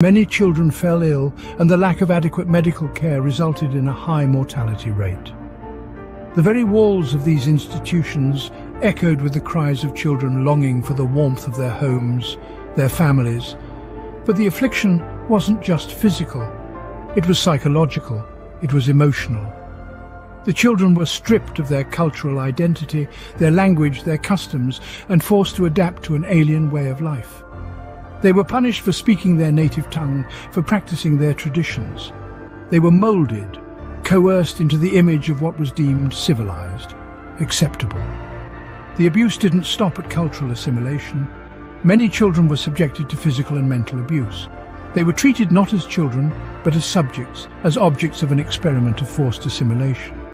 Many children fell ill and the lack of adequate medical care resulted in a high mortality rate. The very walls of these institutions echoed with the cries of children longing for the warmth of their homes, their families. But the affliction wasn't just physical. It was psychological. It was emotional. The children were stripped of their cultural identity, their language, their customs, and forced to adapt to an alien way of life. They were punished for speaking their native tongue, for practicing their traditions. They were moulded, coerced into the image of what was deemed civilized, acceptable. The abuse didn't stop at cultural assimilation. Many children were subjected to physical and mental abuse. They were treated not as children, but as subjects, as objects of an experiment of forced assimilation.